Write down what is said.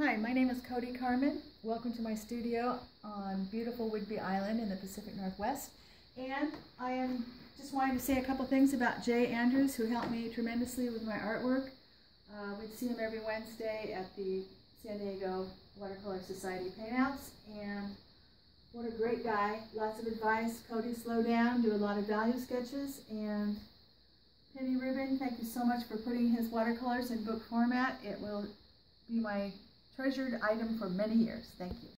Hi, my name is Codie Carman. Welcome to my studio on beautiful Whidbey Island in the Pacific Northwest. And I am just wanting to say a couple things about Jay Andrews, who helped me tremendously with my artwork. Uh, we'd see him every Wednesday at the San Diego Watercolor Society paintouts. And what a great guy. Lots of advice. Codie, slow down, do a lot of value sketches. And Penny Rubin, thank you so much for putting his watercolors in book format. It will be my treasured item for many years. Thank you.